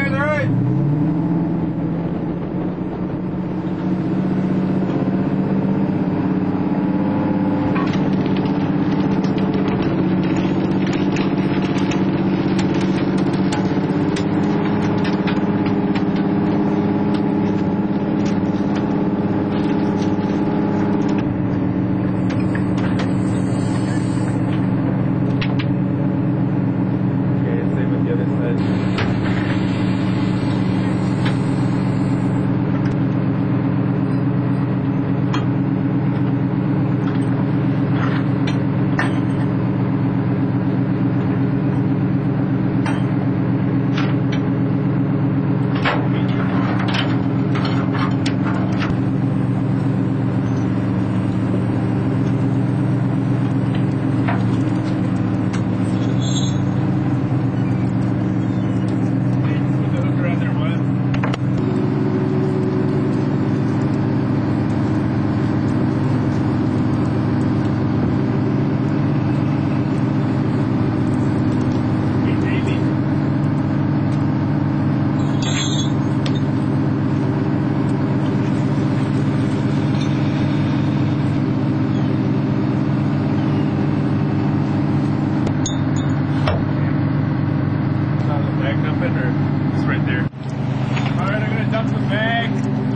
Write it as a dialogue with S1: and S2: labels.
S1: right, all right. Bag dumping or it's right there? Alright, I'm gonna dump the bag.